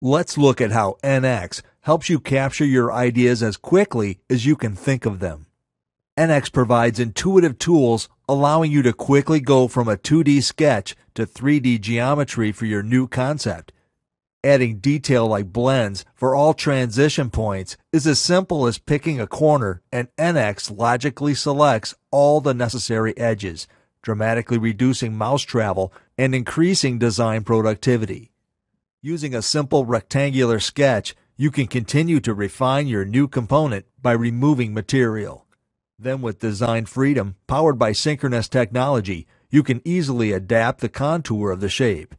Let's look at how NX helps you capture your ideas as quickly as you can think of them. NX provides intuitive tools allowing you to quickly go from a 2D sketch to 3D geometry for your new concept. Adding detail like blends for all transition points is as simple as picking a corner and NX logically selects all the necessary edges, dramatically reducing mouse travel and increasing design productivity. Using a simple rectangular sketch, you can continue to refine your new component by removing material. Then with design freedom, powered by synchronous technology, you can easily adapt the contour of the shape.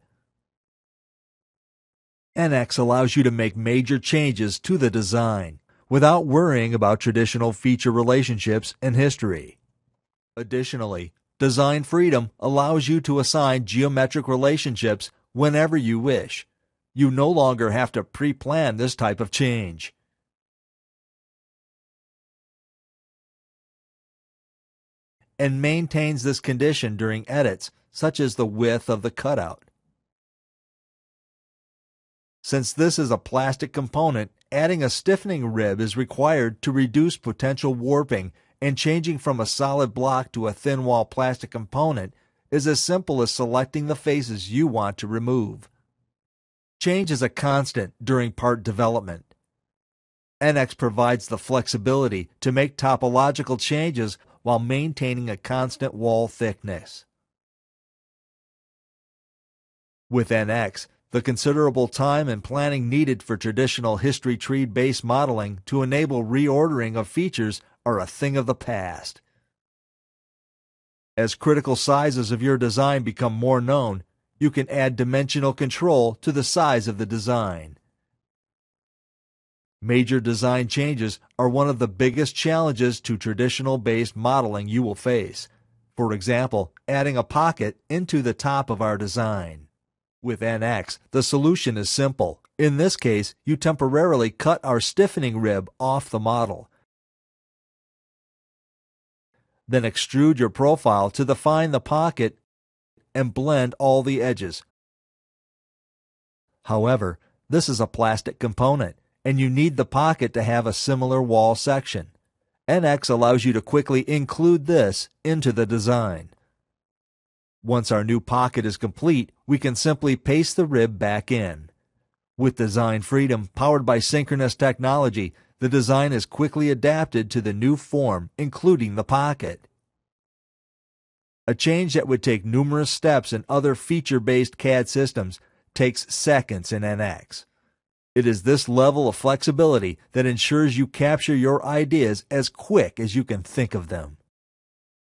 NX allows you to make major changes to the design without worrying about traditional feature relationships and history. Additionally, design freedom allows you to assign geometric relationships whenever you wish, you no longer have to pre-plan this type of change. And maintains this condition during edits, such as the width of the cutout. Since this is a plastic component, adding a stiffening rib is required to reduce potential warping and changing from a solid block to a thin wall plastic component is as simple as selecting the faces you want to remove. Change is a constant during part development. NX provides the flexibility to make topological changes while maintaining a constant wall thickness. With NX, the considerable time and planning needed for traditional history tree based modeling to enable reordering of features are a thing of the past. As critical sizes of your design become more known, you can add dimensional control to the size of the design. Major design changes are one of the biggest challenges to traditional based modeling you will face. For example, adding a pocket into the top of our design. With NX, the solution is simple. In this case, you temporarily cut our stiffening rib off the model. Then extrude your profile to define the pocket and blend all the edges. However, this is a plastic component, and you need the pocket to have a similar wall section. NX allows you to quickly include this into the design. Once our new pocket is complete, we can simply paste the rib back in. With design freedom powered by synchronous technology, the design is quickly adapted to the new form, including the pocket a change that would take numerous steps in other feature-based CAD systems takes seconds in NX. It is this level of flexibility that ensures you capture your ideas as quick as you can think of them.